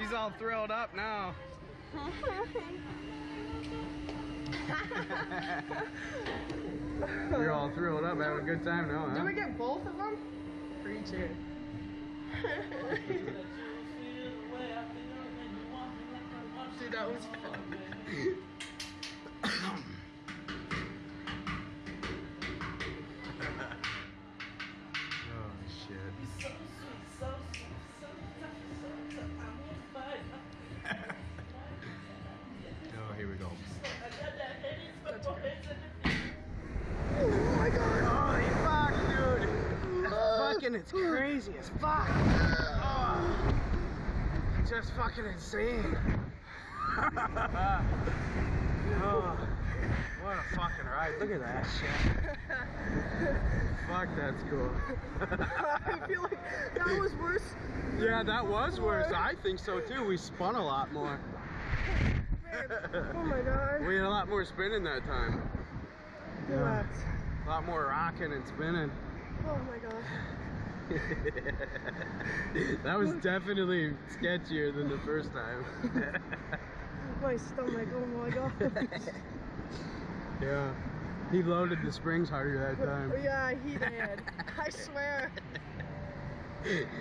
She's all thrilled up now. You're all thrilled up, having a good time now, huh? Did we get both of them? Preach it. Dude, that was fun. It's crazy as fuck. Oh, just fucking insane. oh, what a fucking ride! Look at that shit. fuck, that's cool. I feel like that was worse. yeah, that was worse. I think so too. We spun a lot more. Oh my god. We had a lot more spinning that time. Relax. A lot more rocking and spinning. Oh my god. that was definitely sketchier than the first time. My stomach. Oh my god. yeah. He loaded the springs harder that time. yeah, he did. I swear.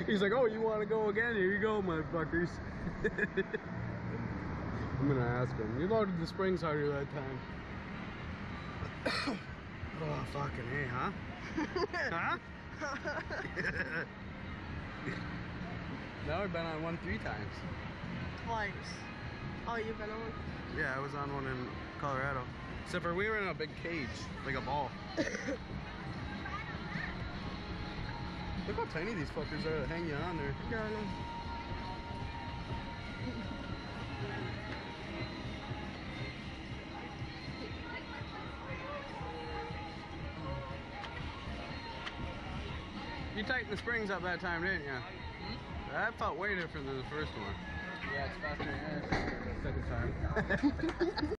He's like, oh, you want to go again? Here you go, motherfuckers. I'm gonna ask him. You loaded the springs harder that time. oh, fucking hey, huh? huh? now we've been on one three times. Twice. Oh, you've been on? One? Yeah, I was on one in Colorado. Except for we were in a big cage, like a ball. Look how tiny these fuckers are that hang you on there. Yeah, You tightened the springs up that time, didn't you? That hmm? felt way different than the first one. Yeah, it's faster. It's the second time.